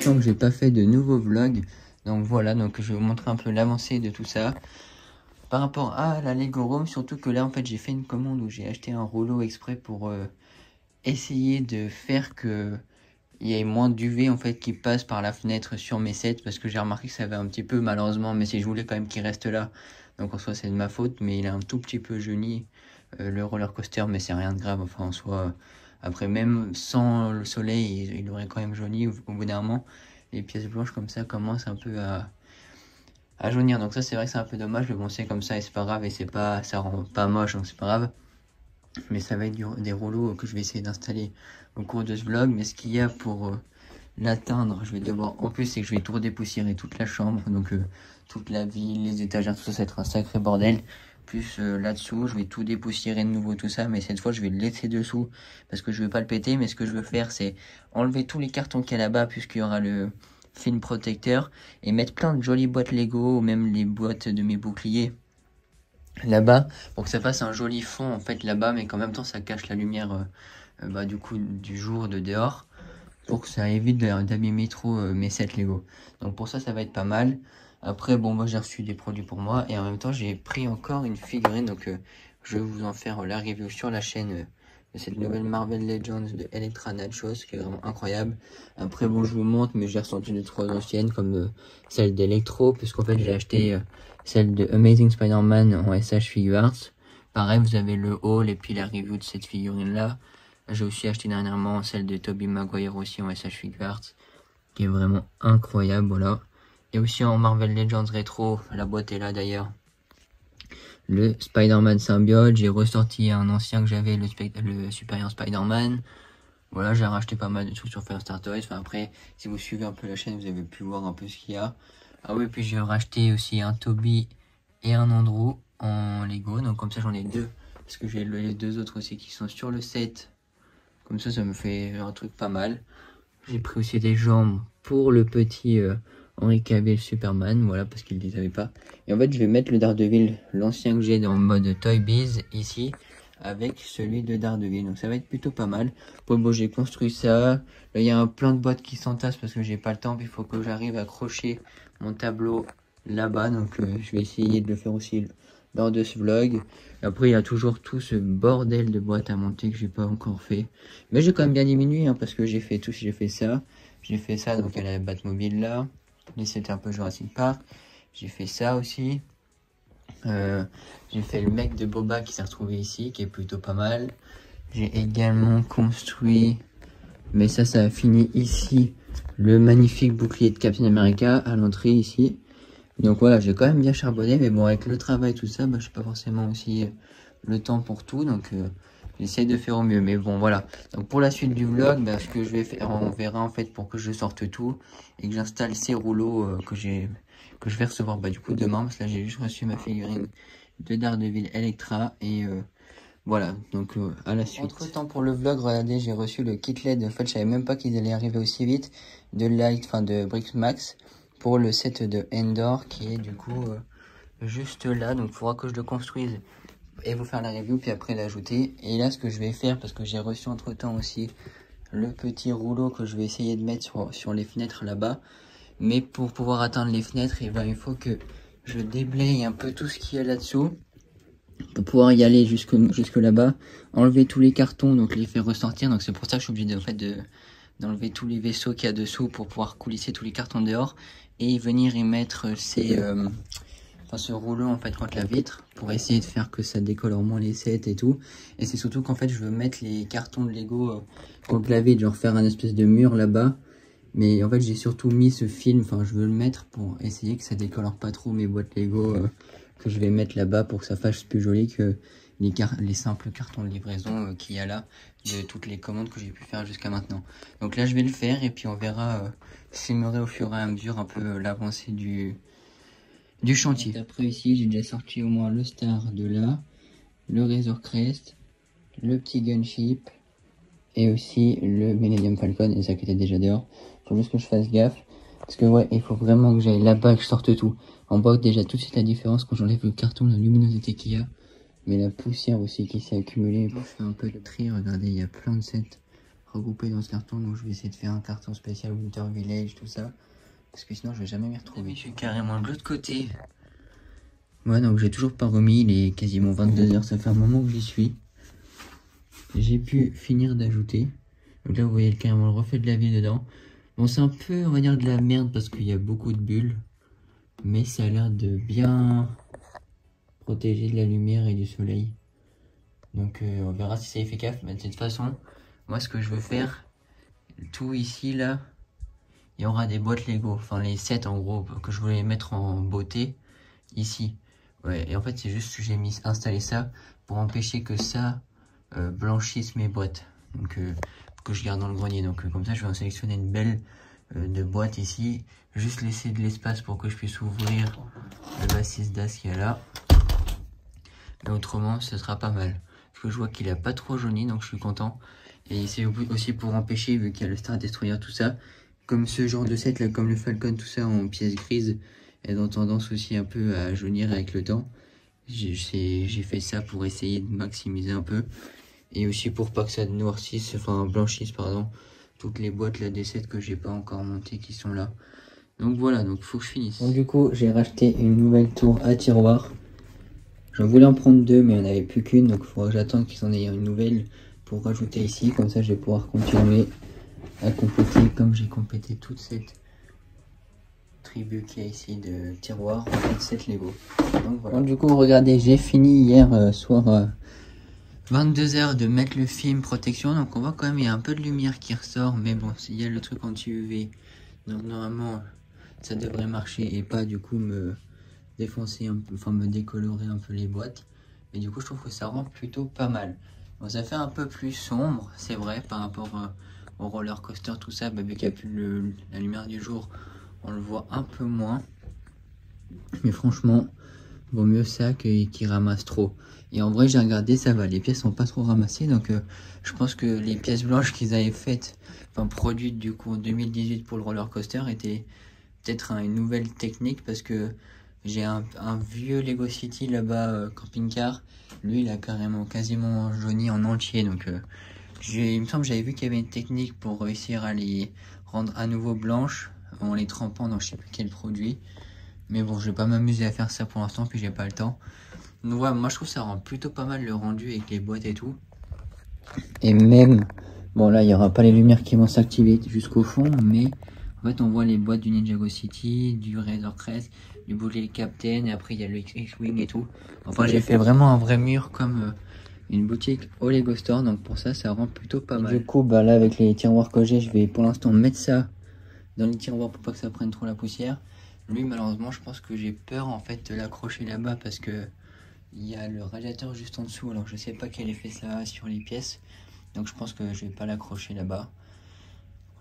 que j'ai pas fait de nouveaux vlogs. Donc voilà, donc je vais vous montrer un peu l'avancée de tout ça. Par rapport à la Lego Room, surtout que là en fait j'ai fait une commande où j'ai acheté un rouleau exprès pour euh, essayer de faire que il y ait moins d'UV en fait qui passe par la fenêtre sur mes sets parce que j'ai remarqué que ça avait un petit peu malheureusement mais si je voulais quand même qu'il reste là donc en soi c'est de ma faute mais il est un tout petit peu jauni euh, le roller coaster mais c'est rien de grave enfin en soi après même sans le soleil il, aurait quand même jauni au, bout d'un moment les pièces blanches comme ça commencent un peu à jaunir donc ça c'est vrai que c'est un peu dommage mais bon c'est comme ça et c'est pas grave et c'est pas ça rend pas moche donc c'est pas grave mais ça va être des rouleaux que je vais essayer d'installer au cours de ce vlog. Mais ce qu'il y a pour euh, l'atteindre, je vais devoir, en plus, c'est que je vais tout redépoussiérer toute la chambre, donc euh, toute la ville, les étagères, tout ça, ça va être un sacré bordel. Plus euh, là-dessous, je vais tout dépoussiérer de nouveau, tout ça, mais cette fois, je vais le laisser dessous, parce que je veux pas le péter, mais ce que je veux faire, c'est enlever tous les cartons qu'il y a là-bas, puisqu'il y aura le film protecteur, et mettre plein de jolies boîtes Lego, ou même les boîtes de mes boucliers, là-bas pour que ça fasse un joli fond en fait là-bas. Mais qu'en même temps ça cache la lumière euh, bah, du coup du jour de dehors pour que ça évite d'abîmer trop euh, mes sets Lego. Donc pour ça ça va être pas mal après bon moi j'ai reçu des produits pour moi et en même temps j'ai pris encore une figurine donc je vais vous en faire la review sur la chaîne de cette nouvelle Marvel Legends de Electra Nachos qui est vraiment incroyable. Après bon je vous montre mais j'ai ressenti des trois anciennes comme celle d'Electro puisqu'en fait j'ai acheté celle de Amazing Spider-Man en SH Figuarts. Pareil, vous avez le haul et puis la review de cette figurine-là. J'ai aussi acheté dernièrement celle de Tobey Maguire aussi en SH Figuarts, qui est vraiment incroyable, voilà. Et aussi en Marvel Legends Retro, la boîte est là d'ailleurs. Le Spider-Man Symbiote, j'ai ressorti un ancien que j'avais, le, le Superior Spider-Man. Voilà, j'ai racheté pas mal de trucs sur First Star Toys. Enfin après, si vous suivez un peu la chaîne, vous avez pu voir un peu ce qu'il y a. Ah oui, puis j'ai racheté aussi un Toby et un Andrew en Lego. Donc comme ça j'en ai deux. Parce que j'ai les deux autres aussi qui sont sur le set. Comme ça, ça me fait un truc pas mal. J'ai pris aussi des jambes pour le petit euh, Henry Cavill Superman. Voilà, parce qu'il ne les avait pas. Et en fait, je vais mettre le Daredevil, l'ancien que j'ai dans le mode Toy Biz ici. Avec celui de Daredevil. Donc ça va être plutôt pas mal. Bon, j'ai construit ça. Là, il y a un plein de boîtes qui s'entassent parce que j'ai pas le temps. Il faut que j'arrive à accrocher mon tableau là-bas. Donc euh, je vais essayer de le faire aussi lors de ce vlog. Après il y a toujours tout ce bordel de boîtes à monter que j'ai pas encore fait. Mais j'ai quand même bien diminué hein, parce que j'ai fait tout, j'ai fait ça. J'ai fait ça, donc à la Batmobile là. C'était un peu Jurassic Park. J'ai fait ça aussi. Euh, j'ai fait le mec de Boba qui s'est retrouvé ici, qui est plutôt pas mal. J'ai également construit, mais ça, ça a fini ici, le magnifique bouclier de Captain America à l'entrée ici. Donc voilà, j'ai quand même bien charbonné, mais bon, avec le travail, tout ça, bah, je n'ai pas forcément aussi euh, le temps pour tout, donc euh, j'essaye de faire au mieux. Mais bon, voilà. Donc pour la suite du vlog, bah, ce que je vais faire, on verra en fait pour que je sorte tout et que j'installe ces rouleaux euh, que j'ai que je vais recevoir bah, du coup demain, parce que là j'ai juste reçu ma figurine de Daredevil Electra et voilà, donc à la suite. Entre temps pour le vlog, regardez, j'ai reçu le kit LED. En fait, je savais même pas qu'ils allaient arriver aussi vite de Light, enfin de Bricks Max pour le set de Endor qui est du coup euh, juste là. Donc il faudra que je le construise et vous faire la review puis après l'ajouter. Et là ce que je vais faire parce que j'ai reçu entre temps aussi le petit rouleau que je vais essayer de mettre sur, sur les fenêtres là-bas. Mais pour pouvoir atteindre les fenêtres, et eh ben, il faut que je déblaye un peu tout ce qu'il y a là-dessous pour pouvoir y aller jusque, jusque là-bas, enlever tous les cartons, donc les faire ressortir. Donc c'est pour ça que je suis obligé de, en fait, de, d'enlever tous les vaisseaux qu'il y a dessous pour pouvoir coulisser tous les cartons dehors et venir y mettre ces, euh, enfin, ce rouleau en fait contre la vitre pour essayer de faire que ça décolle au moins les sets et tout. Et c'est surtout qu'en fait je veux mettre les cartons de Lego contre la vitre, genre faire un espèce de mur là-bas. Mais en fait j'ai surtout mis ce film, enfin je veux le mettre pour essayer que ça décolore pas trop mes boîtes Lego euh, que je vais mettre là-bas pour que ça fasse plus joli que les, les simples cartons de livraison euh, qu'il y a là de toutes les commandes que j'ai pu faire jusqu'à maintenant. Donc là je vais le faire et puis on verra euh, au fur et à mesure un peu l'avancée du, du chantier. Après ici j'ai déjà sorti au moins le star de là, le Razor Crest, le petit gunship et aussi le Millennium Falcon et ça qui était déjà dehors. Faut juste que je fasse gaffe. Parce que ouais, il faut vraiment que j'aille là-bas, que je sorte tout. On voit déjà tout de suite la différence quand j'enlève le carton, la luminosité qu'il y a mais la poussière aussi qui s'est accumulée. Je fais un peu de tri, regardez, il y a plein de sets regroupés dans ce carton. Donc je vais essayer de faire un carton spécial Winter Village, tout ça. Parce que sinon je vais jamais m'y retrouver. Je suis carrément de l'autre côté. Ouais, donc j'ai toujours pas remis. Il est quasiment 22h. Ça fait un moment que j'y suis. J'ai pu finir d'ajouter. Donc là vous voyez carrément le reflet de la vie dedans. Bon c'est un peu on va dire de la merde parce qu'il y a beaucoup de bulles. Mais ça a l'air de bien protéger de la lumière et du soleil. Donc euh, on verra si ça fait efficace. Mais de toute façon, moi ce que je veux faire, tout ici là, il y aura des boîtes Lego. Enfin les 7 en gros que je voulais mettre en beauté ici. Ouais, et en fait c'est juste que j'ai mis installé ça pour empêcher que ça euh, blanchisse mes boîtes. Donc euh, que je garde dans le grenier. Donc comme ça je vais en sélectionner une belle de boîte ici. Juste laisser de l'espace pour que je puisse ouvrir le bassiste d'as qu'il y a là. Mais autrement, ce sera pas mal. Parce que je vois qu'il a pas trop jauni, donc je suis content. Et c'est aussi pour empêcher, vu qu'il y a le Star Destroyer, tout ça. Comme ce genre de set, là, comme le Falcon, tout ça en pièces grises, elles ont tendance aussi un peu à jaunir avec le temps. J'ai fait ça pour essayer de maximiser un peu. Et aussi pour pas que ça noircisse, enfin blanchisse, pardon, toutes les boîtes là des sets que j'ai pas encore montées qui sont là. Donc voilà, donc faut que je finisse. Donc du coup, j'ai racheté une nouvelle tour à tiroir. Je voulais en prendre deux, mais il n'y en avait plus qu'une. Donc, il faudra que j'attende qu'ils en aient une nouvelle pour rajouter ici. Comme ça, je vais pouvoir continuer à compléter comme j'ai complété toute cette tribu qui est ici de tiroir en fait cette Lego. Donc voilà. du coup, regardez, j'ai fini hier euh, soir 22h de mettre le film protection. Donc on voit quand même il y a un peu de lumière qui ressort, mais bon, s'il y a le truc anti-UV, donc normalement ça devrait marcher et pas du coup me défoncer un peu, enfin me décolorer un peu les boîtes. Mais du coup, je trouve que ça rend plutôt pas mal. Bon, ça fait un peu plus sombre, c'est vrai, par rapport euh, roller coaster, tout ça. Bah, vu qu'il n'y a plus la lumière du jour, on le voit un peu moins. Mais franchement, vaut mieux ça qu'il ramasse trop. Et en vrai, j'ai regardé, ça va, les pièces sont pas trop ramassées. Donc, euh, je pense que les pièces blanches qu'ils avaient faites, enfin produites du coup en 2018 pour le roller coaster, étaient peut-être une nouvelle technique parce que j'ai un, vieux Lego City là-bas, euh, camping-car. Lui, il a carrément quasiment jauni en entier. Donc, euh, il me semble que j'avais vu qu'il y avait une technique pour réussir à les rendre à nouveau blanches en les trempant dans je sais plus quel produit. Mais bon, je vais pas m'amuser à faire ça pour l'instant, puis j'ai pas le temps. Donc voilà, moi je trouve ça rend plutôt pas mal le rendu avec les boîtes et tout. Et même, bon là il y aura pas les lumières qui vont s'activer jusqu'au fond, mais en fait, on voit les boîtes du Ninjago City, du Razor Crest, du Bullet Captain, et après il y a le X-Wing et tout. Enfin, j'ai fait vraiment un vrai mur comme euh, une boutique au Lego Store, donc pour ça, ça rend plutôt pas mal. Du coup, bah là, avec les tiroirs que j'ai, je vais pour l'instant mettre ça dans les tiroirs pour pas que ça prenne trop la poussière. Lui, malheureusement, je pense que j'ai peur en fait de l'accrocher là-bas parce que il y a le radiateur juste en dessous, alors je sais pas quel effet ça a sur les pièces. Donc je pense que je vais pas l'accrocher là-bas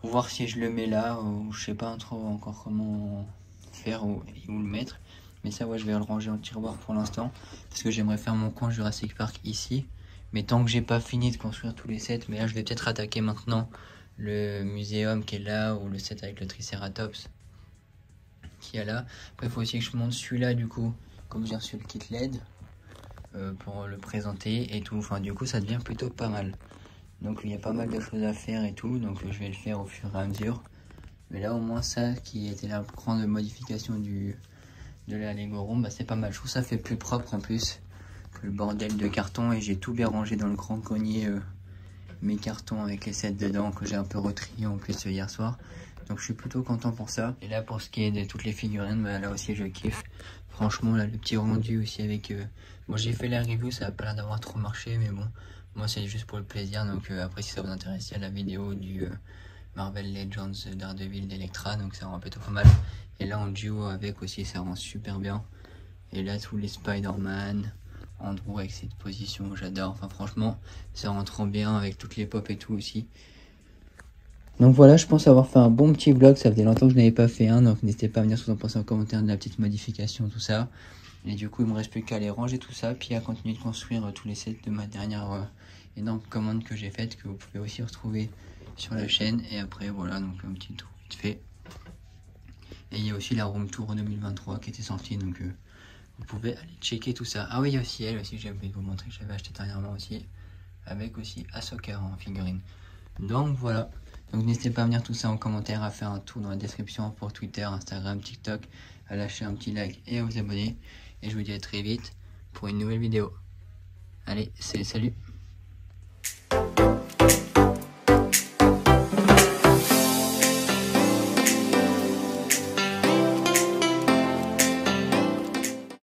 voir si je le mets là ou je sais pas encore comment faire ou où le mettre mais ça ouais je vais le ranger en tiroir pour l'instant parce que j'aimerais faire mon coin Jurassic Park ici mais tant que j'ai pas fini de construire tous les sets mais là je vais peut-être attaquer maintenant le muséum qui est là ou le set avec le Triceratops qui est là après il faut aussi que je monte celui-là du coup comme j'ai reçu le kit LED euh, pour le présenter et tout enfin du coup ça devient plutôt pas mal donc il y a pas mal de choses à faire et tout, donc je vais le faire au fur et à mesure. Mais là au moins ça qui était la grande modification du, de la bah, c'est pas mal. Je trouve ça fait plus propre en plus le bordel de carton et j'ai tout bien rangé dans le grand cognier euh, mes cartons avec les sets dedans que j'ai un peu retrié en plus hier soir. Donc je suis plutôt content pour ça. Et là pour ce qui est de toutes les figurines, bah, là aussi je kiffe. Franchement là le petit rendu aussi avec... Euh... Bon j'ai fait la review, ça a pas l'air d'avoir trop marché mais bon moi, c'est juste pour le plaisir. Donc, euh, après, si ça vous intéresse, il y a la vidéo du Marvel Legends Daredevil d'Electra. Donc, ça rend plutôt pas mal. Et là, en duo avec aussi, ça rend super bien. Et là, tous les Spider-Man, Andrew avec cette position, j'adore. Enfin, franchement, ça rend trop bien avec toutes les pop et tout aussi. Donc voilà, je pense avoir fait un bon petit vlog. Ça faisait longtemps que je n'avais pas fait un. Donc n'hésitez pas à venir en penser en commentaire de la petite modification, tout ça. Et du coup, il me reste plus qu'à aller ranger tout ça, puis à continuer de construire euh, tous les sets de ma dernière euh, énorme commande que j'ai faite, que vous pouvez aussi retrouver sur la chaîne. Et après, voilà, donc un petit tour vite fait. Et il y a aussi la Room Tour 2023 qui était sortie, donc euh, vous pouvez aller checker tout ça. Ah oui, il y a aussi elle aussi, j'ai oublié de vous montrer, j'avais acheté dernièrement aussi, avec aussi Ahsoka en figurine. Donc voilà. Donc n'hésitez pas à venir tout ça en commentaire, à faire un tour dans la description pour Twitter, Instagram, TikTok, à lâcher un petit like et à vous abonner. Et je vous dis à très vite pour une nouvelle vidéo. Allez, salut